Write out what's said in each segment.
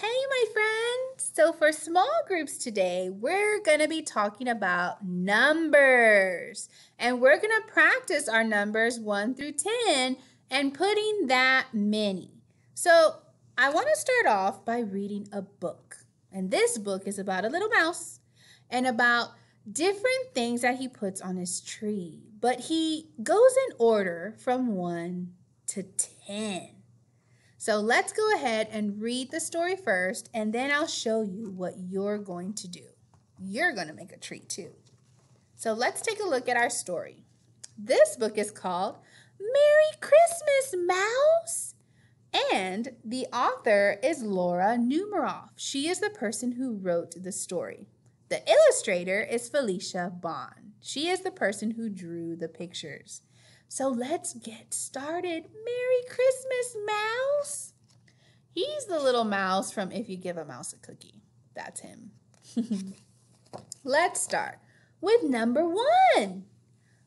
Hey, my friends! So, for small groups today, we're going to be talking about numbers. And we're going to practice our numbers 1 through 10 and putting that many. So, I want to start off by reading a book. And this book is about a little mouse and about different things that he puts on his tree. But he goes in order from 1 to 10. So let's go ahead and read the story first, and then I'll show you what you're going to do. You're going to make a treat too. So let's take a look at our story. This book is called Merry Christmas, Mouse. And the author is Laura Numeroff. She is the person who wrote the story. The illustrator is Felicia Bond. She is the person who drew the pictures. So let's get started. Merry Christmas, Mouse. He's the little mouse from If You Give a Mouse a Cookie. That's him. let's start with number one.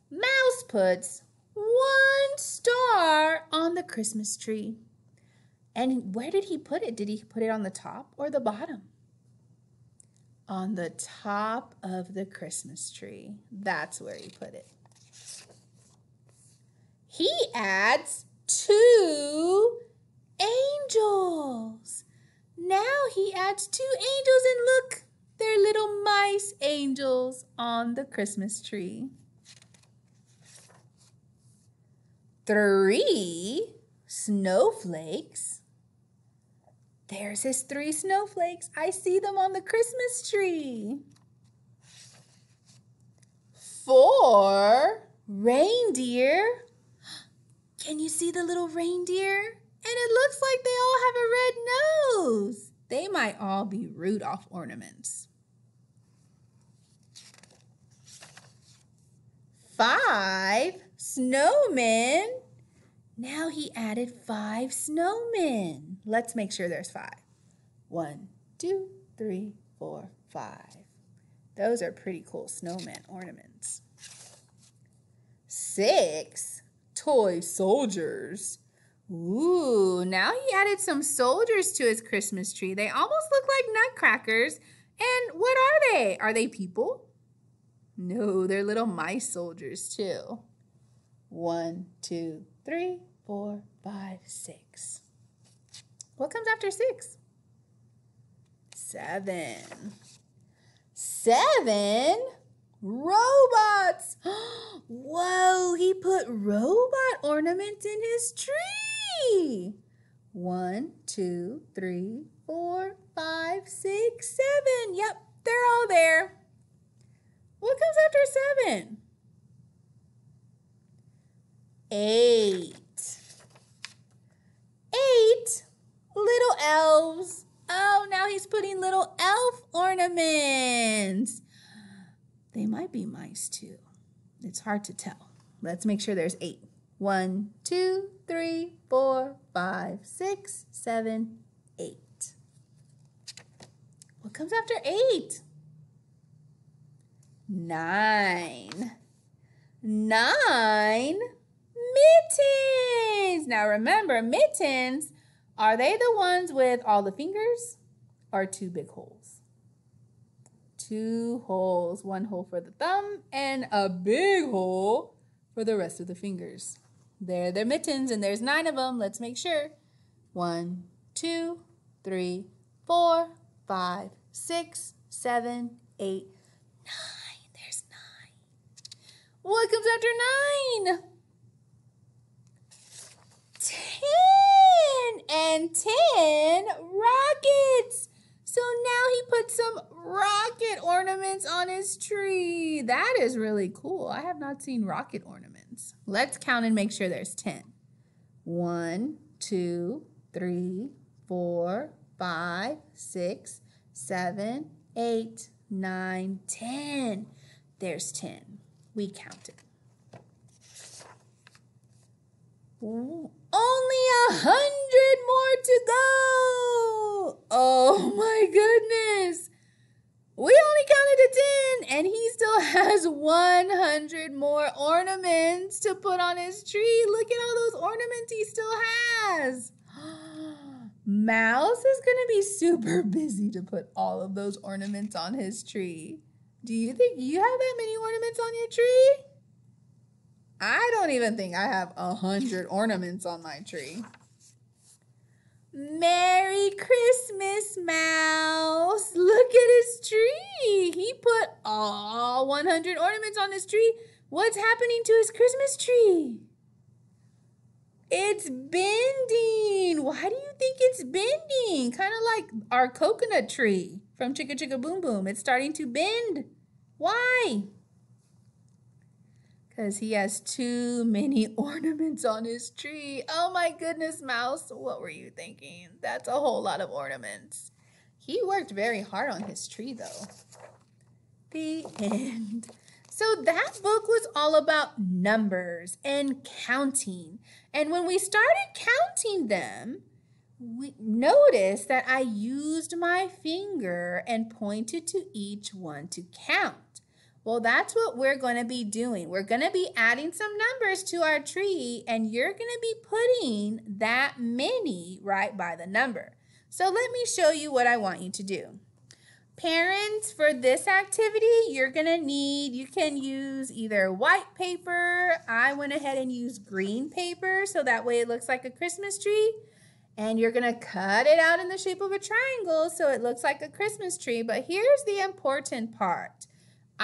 Mouse puts one star on the Christmas tree. And where did he put it? Did he put it on the top or the bottom? On the top of the Christmas tree. That's where he put it he adds two angels. Now he adds two angels and look, they're little mice angels on the Christmas tree. Three snowflakes. There's his three snowflakes. I see them on the Christmas tree. Four reindeer can you see the little reindeer? And it looks like they all have a red nose. They might all be Rudolph ornaments. Five snowmen. Now he added five snowmen. Let's make sure there's five. One, two, three, four, five. Those are pretty cool snowman ornaments. Six toy soldiers. Ooh, now he added some soldiers to his Christmas tree. They almost look like nutcrackers. And what are they? Are they people? No, they're little mice soldiers too. One, two, three, four, five, six. What comes after six? Seven. Seven robots. Whoa, he put robot ornaments in his tree. One, two, three, four, five, six, seven. Yep, they're all there. What comes after seven? Eight. Eight little elves. Oh, now he's putting little elf ornaments. They might be mice too. It's hard to tell. Let's make sure there's eight. One, two, three, four, five, six, seven, eight. What comes after eight? Nine. Nine mittens. Now remember, mittens, are they the ones with all the fingers or two big holes? Two holes, one hole for the thumb and a big hole for the rest of the fingers. There are their mittens, and there's nine of them. Let's make sure. One, two, three, four, five, six, seven, eight, nine. There's nine. What comes after nine? Ten and ten rockets. So now he put some rocket ornaments on his tree. That is really cool. I have not seen rocket ornaments. Let's count and make sure there's 10. One, two, three, four, five, six, seven, eight, nine, ten. There's 10. We counted. Only a hundred more to go. Oh my goodness. We only counted to 10 and he still has 100 more ornaments to put on his tree. Look at all those ornaments he still has. Mouse is going to be super busy to put all of those ornaments on his tree. Do you think you have that many ornaments on your tree? I don't even think I have a hundred ornaments on my tree. Merry Christmas, Mouse. Look at his tree. He put all 100 ornaments on his tree. What's happening to his Christmas tree? It's bending. Why do you think it's bending? Kind of like our coconut tree from Chicka Chicka Boom Boom. It's starting to bend. Why? Because he has too many ornaments on his tree. Oh my goodness, Mouse. What were you thinking? That's a whole lot of ornaments. He worked very hard on his tree, though. The end. So that book was all about numbers and counting. And when we started counting them, we noticed that I used my finger and pointed to each one to count. Well, that's what we're going to be doing. We're going to be adding some numbers to our tree, and you're going to be putting that many right by the number. So let me show you what I want you to do. Parents, for this activity, you're going to need, you can use either white paper. I went ahead and used green paper, so that way it looks like a Christmas tree. And you're going to cut it out in the shape of a triangle so it looks like a Christmas tree. But here's the important part.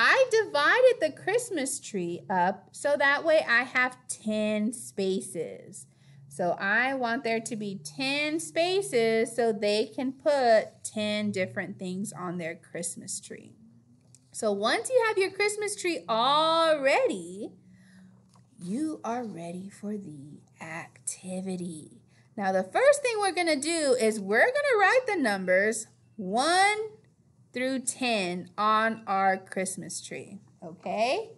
I divided the Christmas tree up so that way I have 10 spaces. So I want there to be 10 spaces so they can put 10 different things on their Christmas tree. So once you have your Christmas tree all ready, you are ready for the activity. Now the first thing we're going to do is we're going to write the numbers 1 through 10 on our Christmas tree, okay?